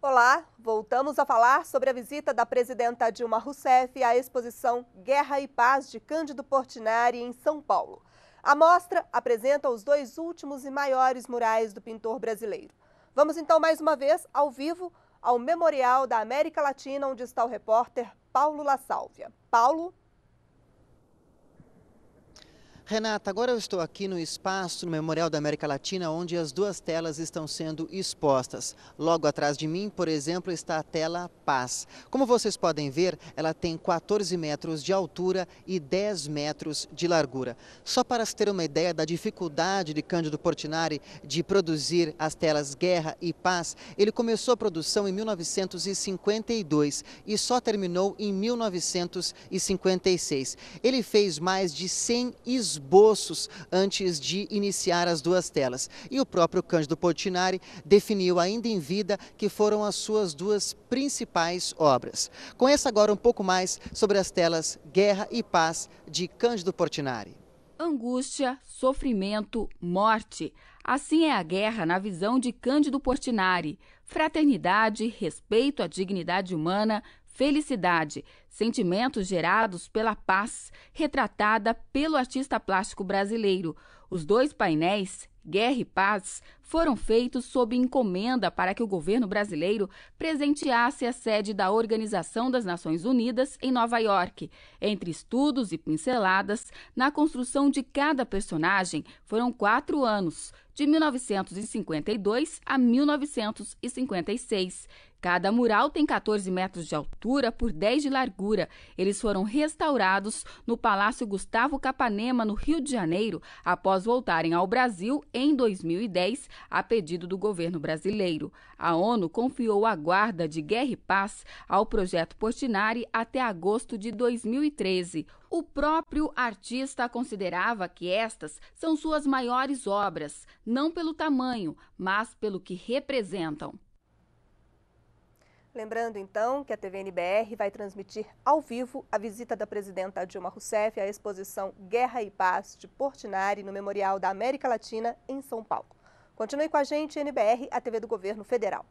Olá, voltamos a falar sobre a visita da presidenta Dilma Rousseff à exposição Guerra e Paz de Cândido Portinari em São Paulo. A mostra apresenta os dois últimos e maiores murais do pintor brasileiro. Vamos então mais uma vez ao vivo ao Memorial da América Latina, onde está o repórter Paulo La Sálvia. Paulo, Renata, agora eu estou aqui no espaço no Memorial da América Latina, onde as duas telas estão sendo expostas. Logo atrás de mim, por exemplo, está a tela Paz. Como vocês podem ver, ela tem 14 metros de altura e 10 metros de largura. Só para se ter uma ideia da dificuldade de Cândido Portinari de produzir as telas Guerra e Paz, ele começou a produção em 1952 e só terminou em 1956. Ele fez mais de 100 esboços esboços antes de iniciar as duas telas. E o próprio Cândido Portinari definiu ainda em vida que foram as suas duas principais obras. Conheça agora um pouco mais sobre as telas Guerra e Paz de Cândido Portinari. Angústia, sofrimento, morte. Assim é a guerra na visão de Cândido Portinari. Fraternidade, respeito à dignidade humana, felicidade, sentimentos gerados pela paz, retratada pelo artista plástico brasileiro. Os dois painéis, Guerra e Paz, foram feitos sob encomenda para que o governo brasileiro presenteasse a sede da Organização das Nações Unidas em Nova York. Entre estudos e pinceladas, na construção de cada personagem foram quatro anos, de 1952 a 1956. Cada mural tem 14 metros de altura por 10 de largura. Eles foram restaurados no Palácio Gustavo Capanema, no Rio de Janeiro, após voltarem ao Brasil em 2010, a pedido do governo brasileiro. A ONU confiou a guarda de Guerra e Paz ao projeto Portinari até agosto de 2013. O próprio artista considerava que estas são suas maiores obras, não pelo tamanho, mas pelo que representam. Lembrando então que a TVNBR vai transmitir ao vivo a visita da presidenta Dilma Rousseff à exposição Guerra e Paz de Portinari no Memorial da América Latina em São Paulo. Continue com a gente, NBR, a TV do Governo Federal.